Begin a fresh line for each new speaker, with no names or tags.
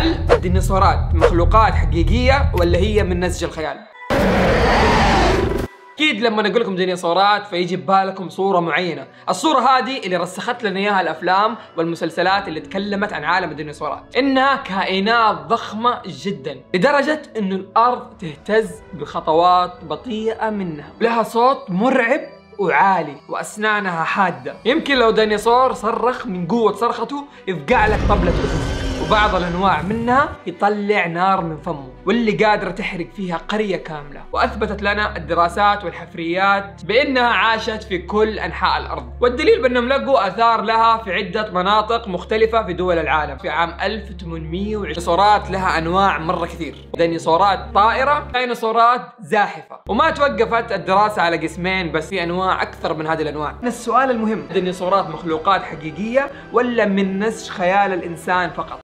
هل الديناصورات مخلوقات حقيقية ولا هي من نسج الخيال؟ أكيد لما أقول لكم ديناصورات فيجي ببالكم صورة معينة، الصورة هذه اللي رسخت لنا إياها الأفلام والمسلسلات اللي تكلمت عن عالم الديناصورات، إنها كائنات ضخمة جدا لدرجة انه الأرض تهتز بخطوات بطيئة منها، لها صوت مرعب وعالي وأسنانها حادة، يمكن لو ديناصور صرخ من قوة صرخته يفقع لك طبلة. وبعض الأنواع منها يطلع نار من فمه واللي قادرة تحرق فيها قرية كاملة. وأثبتت لنا الدراسات والحفريات بأنها عاشت في كل أنحاء الأرض. والدليل بأنهم لقوا آثار لها في عدة مناطق مختلفة في دول العالم. في عام 1820 ديناصورات لها أنواع مرة كثير. ديناصورات طائرة ديناصورات زاحفة. وما توقفت الدراسة على قسمين بس في أنواع أكثر من هذه الأنواع. السؤال المهم. ديناصورات مخلوقات حقيقية ولا من نسج خيال الإنسان فقط؟